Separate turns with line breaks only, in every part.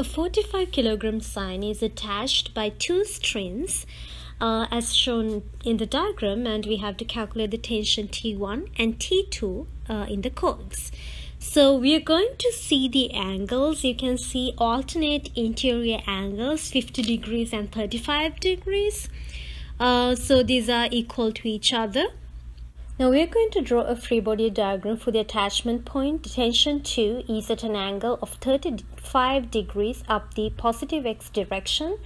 A 45 kilogram sign is attached by two strings uh, as shown in the diagram and we have to calculate the tension T1 and T2 uh, in the coils. So we are going to see the angles. You can see alternate interior angles 50 degrees and 35 degrees. Uh, so these are equal to each other. Now we are going to draw a free body diagram for the attachment point. Tension 2 is at an angle of 35 degrees up the positive x direction.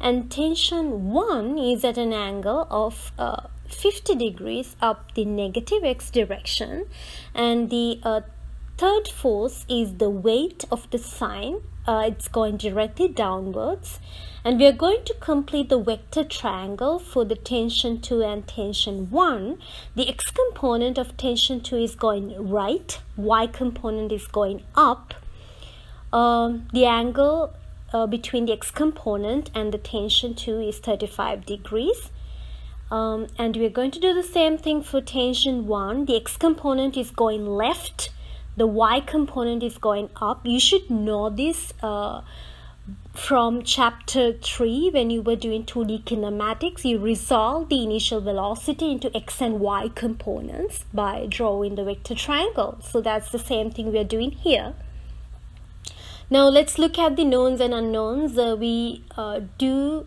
And tension 1 is at an angle of uh, 50 degrees up the negative x direction. And the uh, third force is the weight of the sign uh, it's going directly downwards. And we are going to complete the vector triangle for the tension 2 and tension 1 the x component of tension 2 is going right. Y component is going up. Um, the angle uh, between the x component and the tension 2 is 35 degrees. Um, and we're going to do the same thing for tension 1 the x component is going left the y component is going up. You should know this uh, from chapter 3 when you were doing 2d kinematics you resolve the initial velocity into x and y components by drawing the vector triangle. So that's the same thing we are doing here. Now let's look at the knowns and unknowns. Uh, we uh, do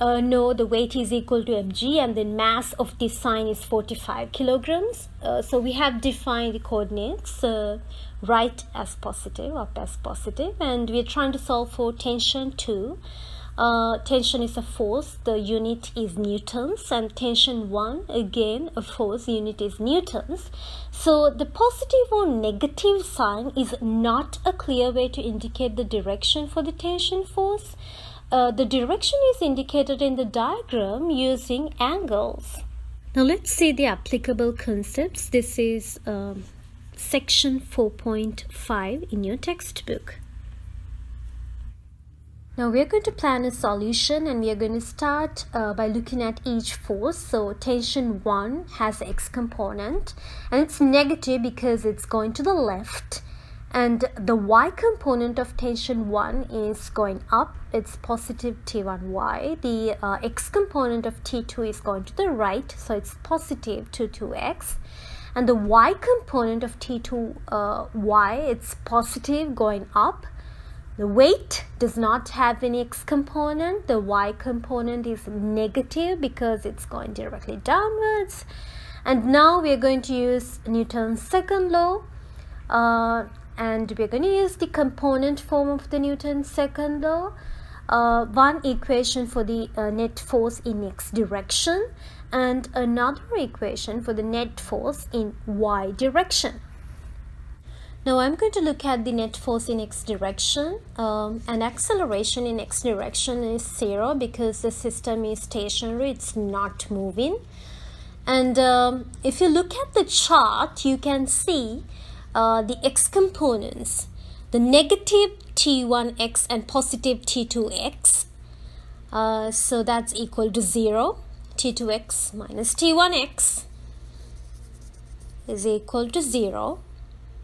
uh, know the weight is equal to mg and the mass of this sign is 45 kilograms. Uh, so we have defined the coordinates uh, right as positive, up as positive and we're trying to solve for tension 2. Uh, tension is a force, the unit is newtons and tension 1 again a force, unit is newtons. So the positive or negative sign is not a clear way to indicate the direction for the tension force. Uh, the direction is indicated in the diagram using angles. Now let's see the applicable concepts. This is um, section 4.5 in your textbook. Now we are going to plan a solution and we are going to start uh, by looking at each force. So tension 1 has x component and it's negative because it's going to the left and the y component of tension 1 is going up. It's positive t1y the uh, x component of t2 is going to the right so it's positive 2 2x and the y component of t2 uh, it's positive going up. The weight does not have any x component. The y component is negative because it's going directly downwards. And now we are going to use Newton's second law. Uh, and we're going to use the component form of the Newton's second law. Uh, one equation for the uh, net force in x direction and another equation for the net force in y direction. Now I'm going to look at the net force in x direction um, and acceleration in x direction is zero because the system is stationary, it's not moving. And um, if you look at the chart, you can see uh, the x components, the negative t1x and positive t2x. Uh, so that's equal to 0. t2x minus t1x is equal to 0.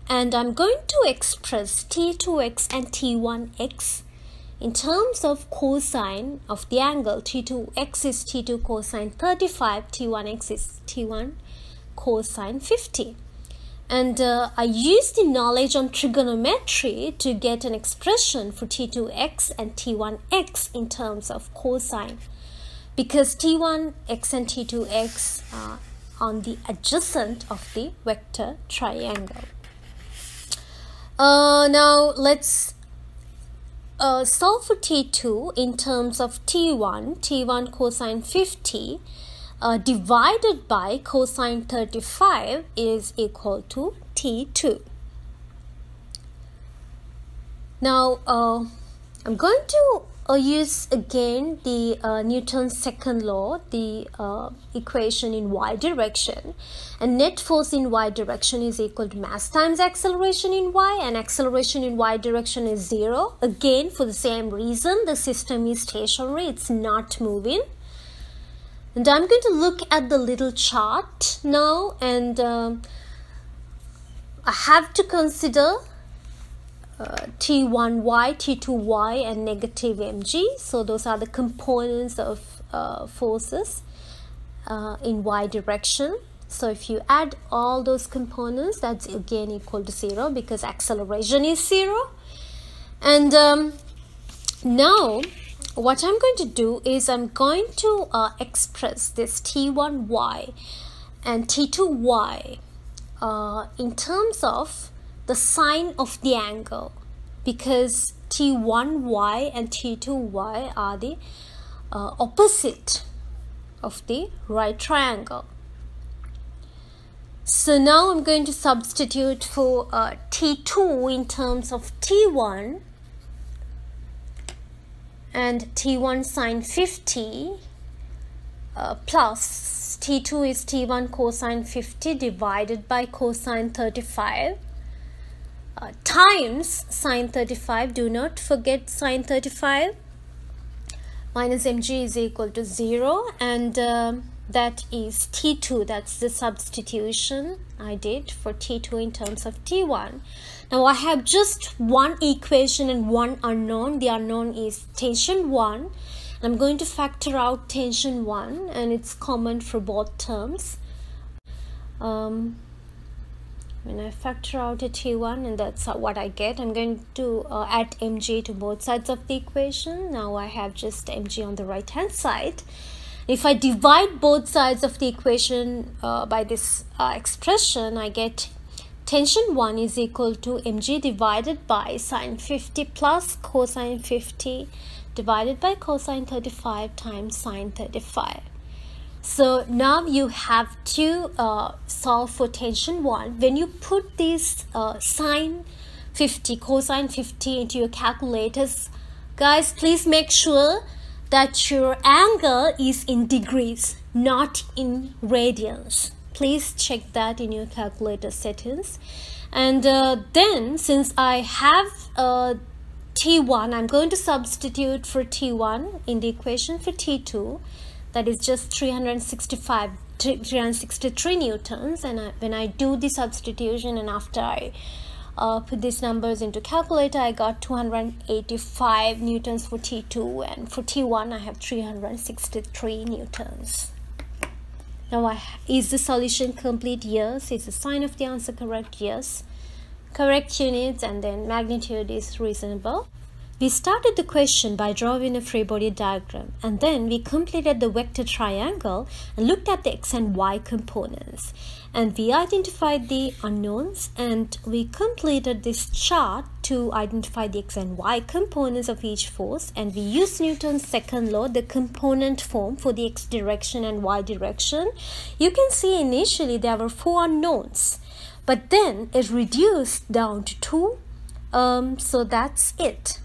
And I'm going to express t2x and t1x in terms of cosine of the angle. t2x is t2 cosine 35, t1x is t1 cosine 50 and uh, I used the knowledge on trigonometry to get an expression for t2x and t1x in terms of cosine because t1x and t2x are on the adjacent of the vector triangle. Uh, now let's uh, solve for t2 in terms of t1, t1 cosine 50 uh, divided by cosine 35 is equal to T2. Now, uh, I'm going to uh, use again the uh, Newton's second law, the uh, equation in y direction. And net force in y direction is equal to mass times acceleration in y and acceleration in y direction is zero. Again, for the same reason, the system is stationary, it's not moving. And I'm going to look at the little chart now and um, I have to consider uh, T1y, T2y and negative mg. So those are the components of uh, forces uh, in y direction. So if you add all those components, that's again equal to 0 because acceleration is 0. And um, now what I'm going to do is I'm going to uh, express this T1y and T2y uh, in terms of the sine of the angle because T1y and T2y are the uh, opposite of the right triangle. So now I'm going to substitute for uh, T2 in terms of T1 and T1 sine 50 uh, plus T2 is T1 cosine 50 divided by cosine 35 uh, times sine 35 do not forget sine 35 minus mg is equal to 0 and uh, that is T2 that's the substitution I did for T2 in terms of T1 now I have just one equation and one unknown. The unknown is tension 1 I'm going to factor out tension 1 and it's common for both terms. Um, when I factor out a T1 and that's what I get I'm going to uh, add mg to both sides of the equation. Now I have just mg on the right hand side if I divide both sides of the equation uh, by this uh, expression, I get tension 1 is equal to mg divided by sine 50 plus cosine 50 divided by cosine 35 times sine 35. So now you have to uh, solve for tension 1. When you put this uh, sine 50, cosine 50 into your calculators, guys, please make sure that your angle is in degrees, not in radians. Please check that in your calculator settings. And uh, then since I have uh, T1, I'm going to substitute for T1 in the equation for T2. That is just 365 363 newtons and I, when I do the substitution and after I uh, put these numbers into calculator I got 285 newtons for T2 and for T1 I have 363 newtons. Now I, is the solution complete? Yes. Is the sign of the answer correct? Yes. Correct units and then magnitude is reasonable we started the question by drawing a free body diagram and then we completed the vector triangle and looked at the x and y components. And we identified the unknowns and we completed this chart to identify the x and y components of each force and we used Newton's second law the component form for the x direction and y direction. You can see initially there were four unknowns but then it reduced down to two. Um, so that's it